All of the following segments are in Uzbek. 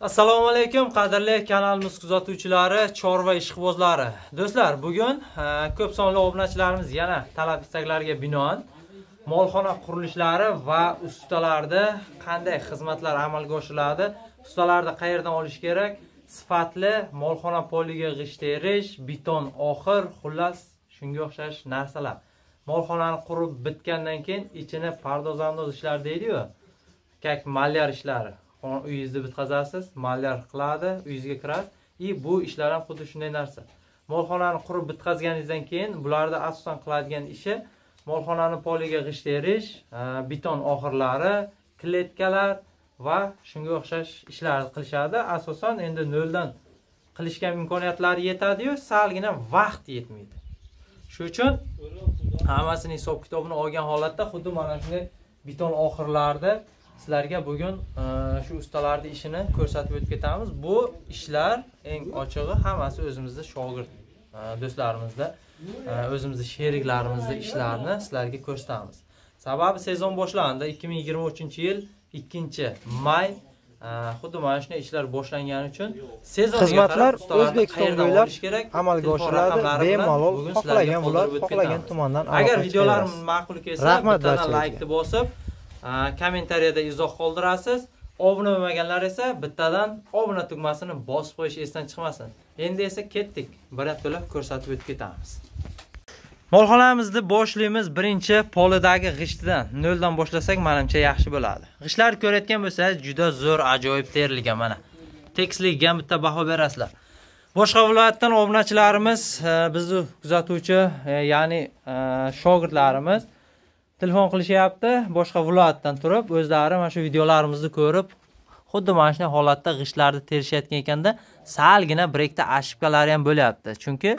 assalomu alaykum qadrli kanalimiz kuzatuvchilari chorva ishqibozlari. Do'stlar bugun e, ko'p sonli obunachilarimiz yana talab istaklariga binoan molxona qurilishlari va ustalarda qanday xizmatlar amalga oshiriladi ustalarni qayerdan olish kerak? Sifatli molxona poliga g'isht terish beton oxir xullas shunga o'xshash narsalar. Molxonani qurib bitgandan keyin ichini pardoz ishlar deydiyu kak malyar ishlari. Uyingizni bitkazasiz malyar qiladi uyingizga kiradi. И bu ishlar ham xuddi shunday narsa. Molxonani qurib bitkazganingizdan keyin bularni asosan qiladigan ishi molxonani poliga g'isht terish e, beton oxirlari kletkalar va shunga o'xshash ishlarni qilishadi. Asosan endi noldan qilishga imkoniyatlari yetadiyu salgina vaqt yetmaydi. Shuning uchun hammasini hisob kitobini olgan holatda xuddi mana shunday beton oxirlarni sizlarga bugun e, shu ustalarni ishini ko'rsatib o'tib ketamiz. Bu ishlar eng ochig'i hammasi o'zimizni shogird e, do'stlarimizda e, o'zimizni sheriklarimizni ishlarini sizlarga ko'rsatamiz. Sababi sezon boshlandi. 2023 yil 2 may. Xuddi mana shunday ishlar boshlangani uchun sezon xizmatlar o'zbekiston bo'ylab amalga oshiriladi bemalol xohlagan bular xohlagan tumandan agar videolarim ma'qul kelsa rahmat laykni bosib kommentariyada izoh qoldirasiz. Obuna bo'lmaganlar esa bittadan obuna tugmasini bosib qo'yish esdan chiqmasin. Endi esa ketdik. Birato'la ko'rsatib o'tib ketamiz. Molxonamizni boshlaymiz birinchi polidagi g'ishtidan noldan boshlasak manimcha yaxshi bo'ladi. G'ishtlarni ko'rayotgan bo'lsangiz juda zo'r ajoyib terilgan mana. Tekisligiga bitta baho berasizlar. Boshqa viloyatdan obunachilarimiz e, bizni kuzatuvchi e, ya'ni e, shogirdlarimiz telefon qilishyapti boshqa viloyatdan turib o'zlari mana shu videolarimizni ko'rib xuddi mana shunday holatda g'ishtlarni terishayotgan ekanda salgina bir ошибкалari ham bo'lyapti. Chunki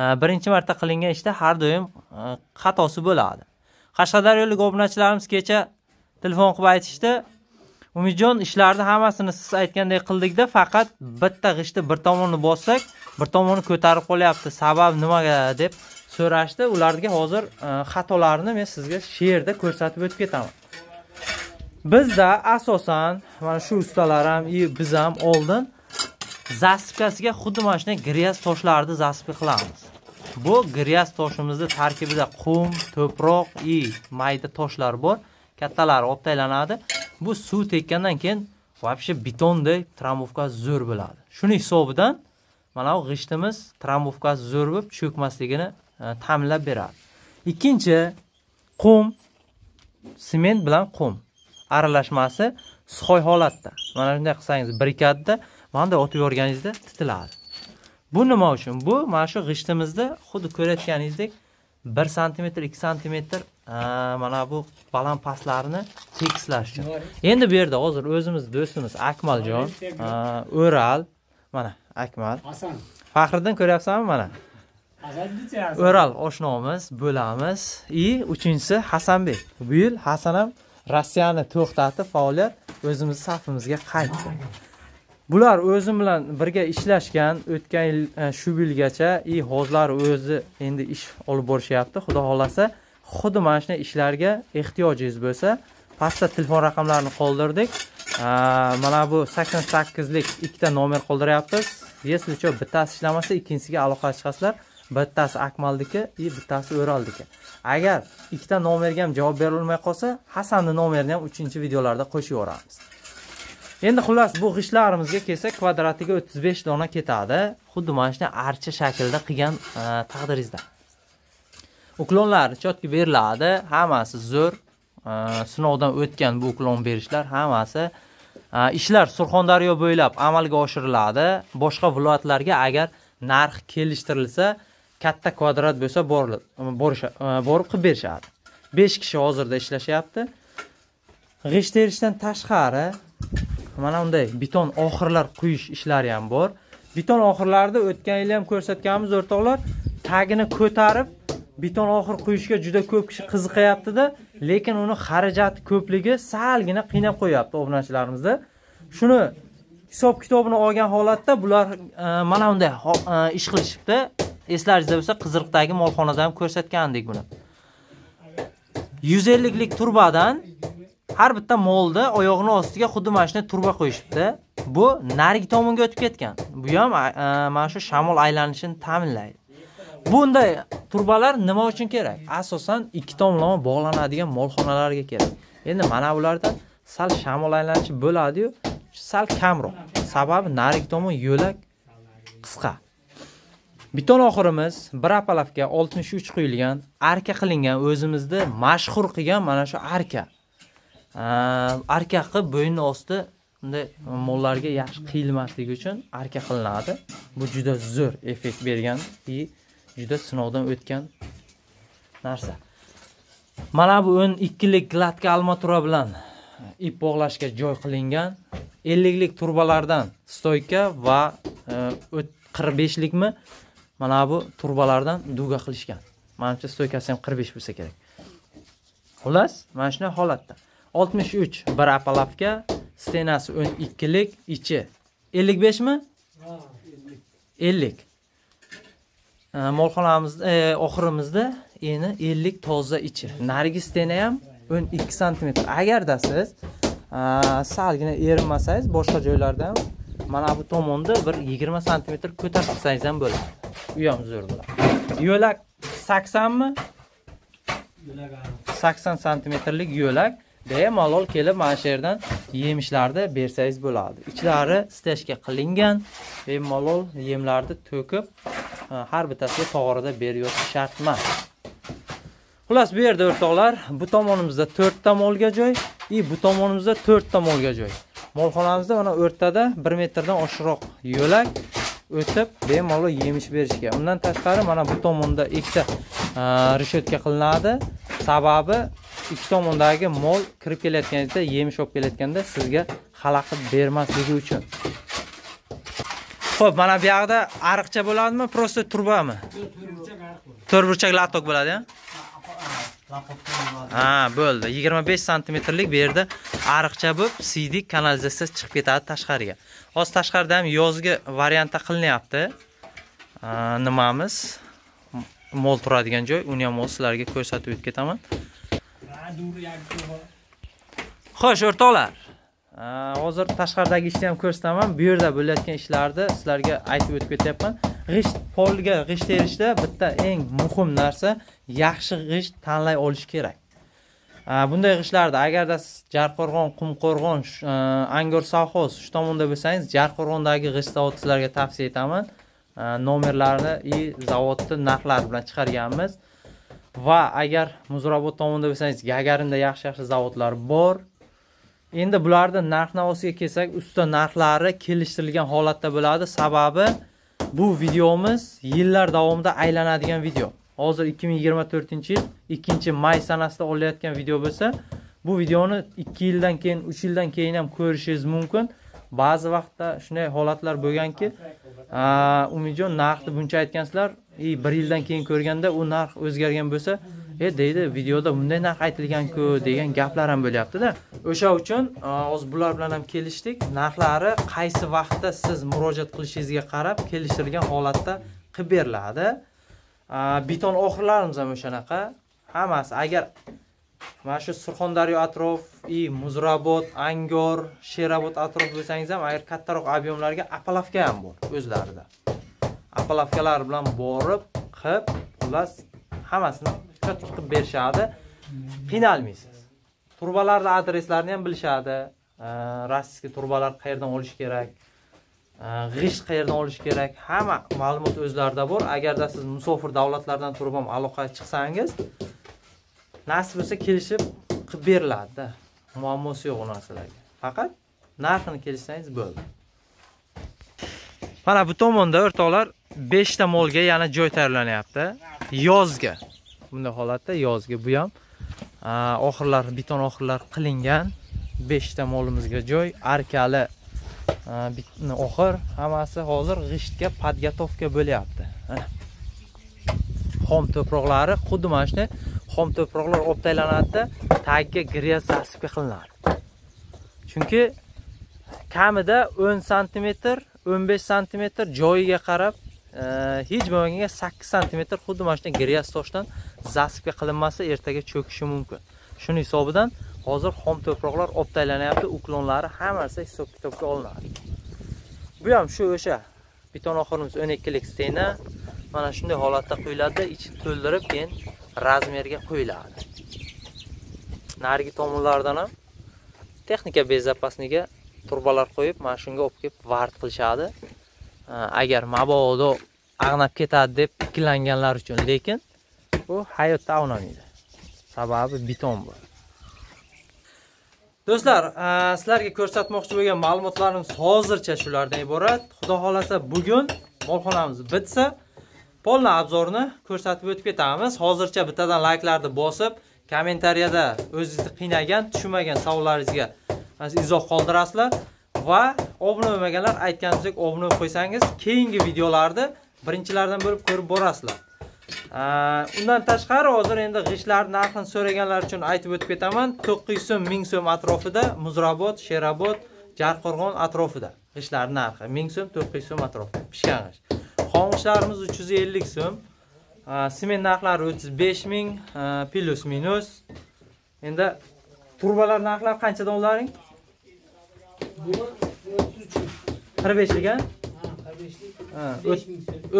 e, birinchi marta qilingan ishda har doim e, xatosi bo'ladi. Qashqadaryolik obunachilarimiz kecha telefon qilib aytishdi umidjon ishlarni hammasini siz aytgandek qildikda faqat bitta g'ishtni bir tomonni bossak bir tomoni ko'tarib qolyapti. Sabab nimaga? deb so'rashdi. Ularga hozir e, xatolarni men sizga she'rda ko'rsatib o'tib ketaman. Bizda asosan mana shu ustalar ham и biz ham oldin zasipkasiga xuddi mana shunday gryaz toshlarni zasipka qilamiz. Bu gryaz toshimizni tarkibida qum to'proq и mayda toshlar bor. Kattalari olib tashlanadi bu suv tekkandan keyin вообще betonday tramovkasi zo'r bo'ladi. Shuni hisobidan mana bu g'ishtimiz tramovkasi zo'r bo'lib cho'kmasligini ta'minlab beradi. Ikkinchi qum sement bilan qum aralashmasi suhoy holatda. Mana shunday qilsangiz birikadida mana bunday otib yuborganingizda titiladi. Bu nima uchun? Bu mana shu g'ishtimizni xuddi ko'rayotganingizdek bir santimetr ikki santimetr e, mana bu baland pastlarini tekislash uchun. Endi bu yerda hozir o'zimiz do'stimiz akmaljon e, o'ral mana akmal. Hasan. Faxriddin ko'ryapsanmi mana o'ral oshnomiz bo'lamiz. И uchinchisi hasanbek. Bu yil hasan ham rossiyani to'xtatib faoliyat o'zimizni safimizga qaytdi. Bular o'zim bilan birga ishlashgan o'tgan yil e, shu yilgacha и hozir o'zi endi ish olib borishyapti. Xudo xohlasa xuddi mana shunday ishlarga ehtiyojingiz bo'lsa pastda telefon raqamlarini qoldirdik. E, mana bu sakson sakkizlik ikkita nomer qoldiryapmiz если что bittasi ishlamasa ikkinchisiga aloqaga chiqasizlar. Bittasi akmalniki и bittasi o'ralniki agar ikkita nomerga ham javob berilmay qolsa hasanni nomerini ham uchinchi videolarda qo'shib yuboramiz endi xullas bu g'ishtlarimizga kelsak kvadratiga o'ttiz besh dona ketadi. Xuddi mana shunday archa shaklda qilgan e, taqdiringizda. Uklonlar четко beriladi. Hammasi zo'r. E, sinovdan o'tgan bu uklon berishlar hammasi. E, ishlar surxondaryo bo'ylab amalga oshiriladi. Boshqa viloyatlarga agar narx kelishtirilsa katta kvadrat bo'lsa borib qilib berishadi. Besh kishi hozirda ishlashyapti. G'isht terishdan tashqari mana bunday beton oxirlar quyish ishlari ham bor. Beton oxirlarni o'tgan yili ham ko'rsatganmiz o'rtoqlar tagini ko'tarib beton oxir quyishga juda ko'p kishi qiziqayaptida lekin uni xarajati ko'pligi salgina qiynab qo'yapti obunachilarimizni shuni hisob kitobini olgan holatda bular e, mana bunday e, ish qilishibdi. Eslaringizda bo'lsa qiziriqdagi molxonada ham ko'rsatgandik buni. Yuz elliklik turbadan har bitta molni oyog'ini ostiga xuddi mana shunday turba qo'yishibdi. Bu narigi tomonga o'tib ketgan. Bu ham mana shu shamol aylanishini ta'minlaydi. Bunday turbalar nima uchun kerak? Asosan ikki tomonlama bog'lanadigan molxonalarga kerak. Endi mana bularda sal shamol aylanishi bo'ladiyu sal kamroq. Sababi narigi tomon yo'lak qisqa. Beton oxirimiz bir apalavga 63 quyilgan arka qilingan o'zimizni mashhur qilgan mana shu arka. Arka qilib bo'yni osti bunday mollarga yaxshi qiyilmasligi uchun arka qilinadi. Bu juda zo'r effekt bergan и juda sinovdan o'tgan narsa. Mana bu 12 lik gladka almatura bilan ip bog'lashga joy qilingan 50 lik turbalardan stoyka va e, 45 likmi mana bu turbalardan duga qilishgan. Manimcha stoykasi ham 45 bo'lsa kerak. Xullas mana shunday holatda. 63 bir apalavka stenasi 12 lik ichi 55 mi 50 molxonamiz e, oxirimizda eni 50 toza ichi. Narigi stena ham 12 sm agarda siz salgina erinmasangiz boshqa joylarda ham mana bu tomonda bir 20 sm ko'tarib qilsangiz ham bo'ladi u ham zo'r bo'ladi. Yo'lak 80 mi 80 santimetrlik yo'lak bemalol kelib mana shu yerdan yemishlarni bersangiz bo'ladi. Ichlari stejga qilingan bemalol yemlarni to'kib har bittasiga to'g'rida beriyotish shart emas xullas bu yerda o'rtoqlar bu tomonimizda to'rtta molga joy и bu tomonimizda to'rtta molga joy. Molxonamizda mana o'rtada bir metrdan oshiqroq yo'lak o'tib bemalol yemish berishga. Undan tashqari mana bu tomonda ikkita reshetka qilinadi. Sababi ikki tomondagi mol kirib kelayotganingizda yemish olib kelayotganda sizga xalaqit bermasligi uchun. Xo'p, mana bu yoqda ariqcha bo'ladimi, просто turbami? To'rt burchak latok bo'ladi, ha? Ha, bo'ldi. 25 santimetrlik bu yerda ariqcha bo'lib, siydik kanalizatsiya chiqib ketadi tashqariga. Hozir tashqarida ham yozgi variantda qilinyapti. Nimamiz? Mol turadigan joy, uni ham hozir sizlarga ko'rsatib o'tib ketaman. Xo'sh, o'rtoqlar. hozir tashqaridagi ishni ham ko'rsataman bu yerda bo'layotgan ishlarni sizlarga aytib o'tib ketyapman g'isht polga g'isht terishda bitta eng muhim narsa yaxshi g'isht tanlay olish kerak. Bunday g'ishtlarda agarda siz jarqo'rg'on qumqo'rg'on angor savxoz shu tomonda bo'lsangiz jarqo'rg'ondagi g'isht zavod sizlarga tavsiya etaman. Nomerlarini и zavodni narxlari bilan chiqarganmiz. Va agar muzrabot tomonda bo'lsangiz gagarinda yaxshi yaxshi zavodlar bor. Endi bularni narx navosiga kelsak usta narxlari kelishtirilgan holatda bo'ladi. Sababi bu videomiz yillar davomida aylanadigan video. Hozir 2024 yil 2 may sanasida olayotgan video bo'lsa bu videoni 2 yildan keyin 3 yildan keyin ham ko'rishingiz mumkin. Ba'zi vaqtda shunday holatlar bo'lganki umidjon narxni buncha aytgansizlar и bir yildan keyin ko'rganda u narx o'zgargan bo'lsa e deydi videoda bunday narx aytilganku degan gaplar ham bo'lyapti-da. O'sha uchun e, hozir bular bilan ham kelishdik. Narxlari qaysi vaqtda siz murojaat qilishingizga qarab kelishtirilgan holatda qilib beriladi. E, beton oxirlarimiz ham o'shanaqa. Hammasi agar mana shu Surxondaryo atrof и Muzrabot, Angor, Sherobod atrof bo'lsangiz ham agar kattaroq объемlarga apalavka ham bor o'zlarida. Apalavkalar bilan borib, qilib, xullas hammasini qilib berishadi. Qiynalmaysiz turbalarni adreslarini ham bilishadi. Rossiyskiy turbalar qayerdan olish kerak? G'isht qayerdan olish kerak? Hamma ma'lumot o'zlarida bor. Agarda siz musofir davlatlardan turib ham aloqaga chiqsangiz nasib bo'lsa kelishib qilib beriladida. Muammosi yo'q u narsalarga. Faqat narxini kelishsangiz bo'ldi. Mana bu tomonda o'rtoqlar 5 ta molga yana joy tayyorlanyapti. Yozga. Bunday holatda yozgi bu ham oxirlar beton oxirlar qilingan 5 ta molimizga joy arkali oxir hammasi hozir g'ishtga podgotovka bo'lyapti. Xom to'proqlari xuddi mana shunday xom to'proqlar olib tashlanadida tagiga gryaz zasipka qilinadi. Chunki kamida 10 santimetr 15 santimetr joyiga qarab Э, hech bo'lmaganda 8 santimetr xuddi mana shunday gryaz toshdan zasipga qilinmasa ertaga cho'kishi mumkin. Shuni hisobidan hozir xom to'proqlar olib tashlanyapti uklonlari hammasi hisob kitobga olinadi. Bu ham shu o'sha beton oxirimiz 12 lik stena mana shunday holatda quyiladi ichi to'ldirib keyin razmerga qo'yiladi narigi tomonlaridan ham texnika bezapasniga turbalar qo'yib mana shunga olib kelib vart qilishadi. Э, agar mabodo ag'nab ketadi deb ikkilanganlar uchun lekin bu hayotda avnamaydi sababi beton bu. Do'stlar e, sizlarga ko'rsatmoqchi bo'lgan ma'lumotlarimiz hozircha shulardan iborat. Xudo xohlasa bugun molxonamiz bitsa polni obzorni ko'rsatib o'tib ketamiz. Hozircha bittadan layklarni bosib kommentariyada o'zingizni qiynagan tushunmagan savollaringizga e, izoh qoldirasizlar. Va obuna bo'lmaganlar aytganimizdek obuna bo'lib qo'ysangiz keyingi videolarni birinchilardan bo'lib ko'rib borasizlar. Undan tashqari hozir endi g'ishtlarni narxini so'raganlar uchun aytib o'tib ketaman. To'qqiz yuz so'm ming so'm atrofida muzrabot sherobod jarqo'rg'on atrofida g'ishtlarni narxi. Ming so'm to'qqiz yuz so'm atrofida pishgan g'isht xom g'ishtlarimiz uch yuz ellik so'm. Sement narxlari o'ttiz besh ming plyus minus. Endi turbalar narxlari qanchadan ularning qirq beshlik. a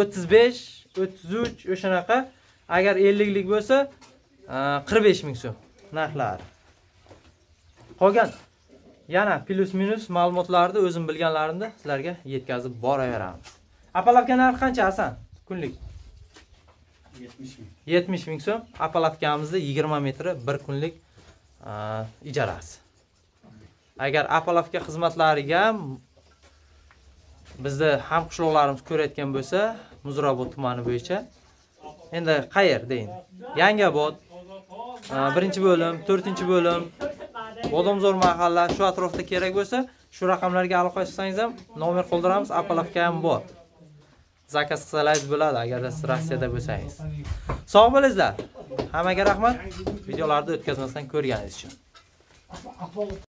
o'ttiz besh o'ttiz uch o'shanaqa. Agar elliklik bo'lsa qirq besh ming so'm. Narxlari qolgan. Yana plyus minus ma'lumotlarni o'zim bilganlarimni sizlarga yetkazib boraveramiz apalavka narxi qancha hasan? Kunlik. Yetmish ming. Yetmish ming so'm. Apalavkamizni yigirma metri bir kunlik ijarasi agar apalavka xizmatlariga bizni hamqishloqlarimiz ko'rayotgan bo'lsa muzrobod tumani bo'yicha endi qayer deyin? Yangiobod e, birinchi bo'lim to'rtinchi bo'lim bodomzor mahalla shu atrofda kerak bo'lsa shu raqamlarga aloqa qilsangiz ham nomer qoldiramiz apalavka ham bor zakaz qilsalaringiz bo'ladi agarda siz rossiyada bo'lsangiz. Sog' bo'linglar hammaga rahmat. Videolarni o'tkazmasdan ko'rganingiz uchun.